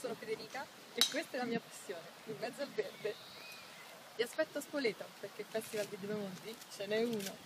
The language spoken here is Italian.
sono Federica e questa è la mia passione, in mezzo al verde. Vi aspetto a Spoleto perché il Festival di Due Mondi ce n'è uno.